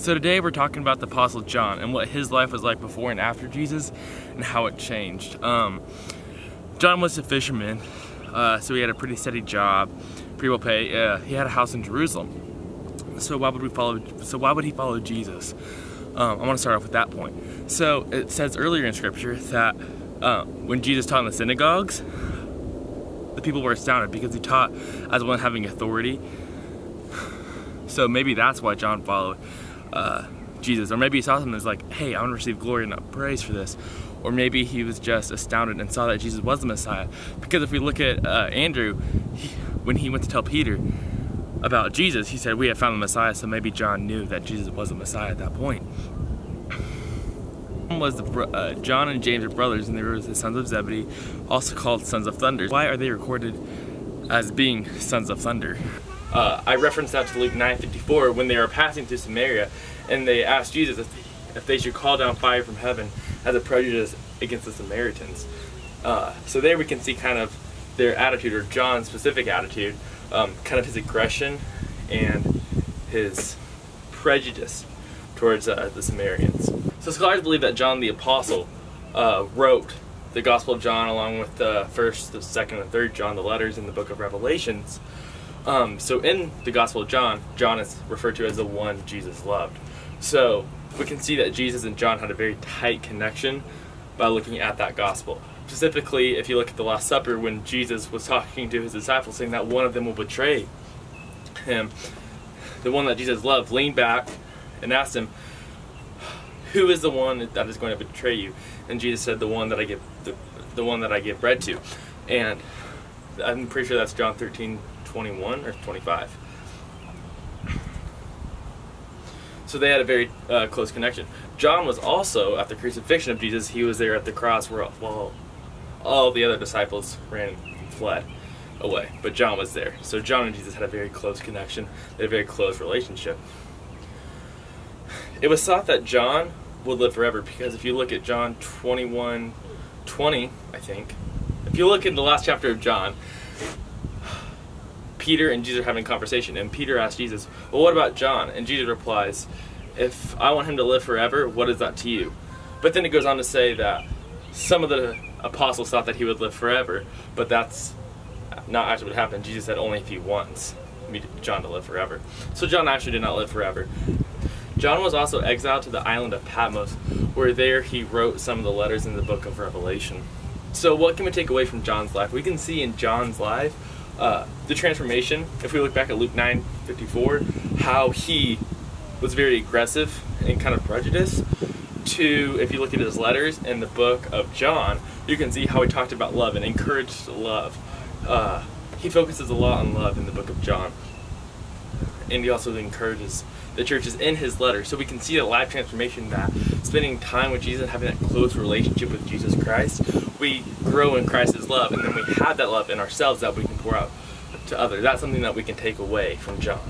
So today we're talking about the Apostle John and what his life was like before and after Jesus and how it changed. Um, John was a fisherman, uh, so he had a pretty steady job, pretty well paid. Uh, he had a house in Jerusalem. So why would we follow? So why would he follow Jesus? Um, I want to start off with that point. So it says earlier in Scripture that uh, when Jesus taught in the synagogues, the people were astounded because he taught as one having authority. So maybe that's why John followed uh, Jesus. Or maybe he saw something that's like, hey, I want to receive glory and praise for this. Or maybe he was just astounded and saw that Jesus was the Messiah. Because if we look at uh, Andrew, he, when he went to tell Peter about Jesus, he said, we have found the Messiah. So maybe John knew that Jesus was the Messiah at that point. Was the, uh, John and James are brothers, and they were the sons of Zebedee, also called sons of thunder. Why are they recorded as being sons of thunder? Uh, I referenced that to Luke 9:54 when they were passing through Samaria, and they asked Jesus if, if they should call down fire from heaven as a prejudice against the Samaritans. Uh, so there we can see kind of their attitude, or John's specific attitude, um, kind of his aggression and his prejudice towards uh, the Samaritans. So scholars believe that John the Apostle uh, wrote the Gospel of John along with the first, the second, and third John, the letters in the book of Revelations. Um, so in the Gospel of John, John is referred to as the one Jesus loved. So we can see that Jesus and John had a very tight connection by looking at that Gospel. Specifically, if you look at the Last Supper, when Jesus was talking to his disciples, saying that one of them will betray him, the one that Jesus loved leaned back and asked him, "Who is the one that is going to betray you?" And Jesus said, "The one that I give, the, the one that I give bread to." And I'm pretty sure that's John 13, 21 or 25. So they had a very uh, close connection. John was also at the crucifixion of Jesus. He was there at the cross where well, all the other disciples ran and fled away, but John was there. So John and Jesus had a very close connection. They had a very close relationship. It was thought that John would live forever because if you look at John 21, 20, I think, if you look in the last chapter of John, Peter and Jesus are having a conversation, and Peter asks Jesus, Well, what about John? And Jesus replies, If I want him to live forever, what is that to you? But then it goes on to say that some of the apostles thought that he would live forever, but that's not actually what happened. Jesus said only if he wants me John to live forever. So John actually did not live forever. John was also exiled to the island of Patmos, where there he wrote some of the letters in the book of Revelation. So, what can we take away from John's life? We can see in John's life uh, the transformation, if we look back at Luke 9 54, how he was very aggressive and kind of prejudiced, to if you look at his letters in the book of John, you can see how he talked about love and encouraged love. Uh, he focuses a lot on love in the book of John. And he also encourages the churches in his letter. So we can see a life transformation that spending time with Jesus, having that close relationship with Jesus Christ, we grow in Christ's love, and then we have that love in ourselves that we can pour out to others. That's something that we can take away from John.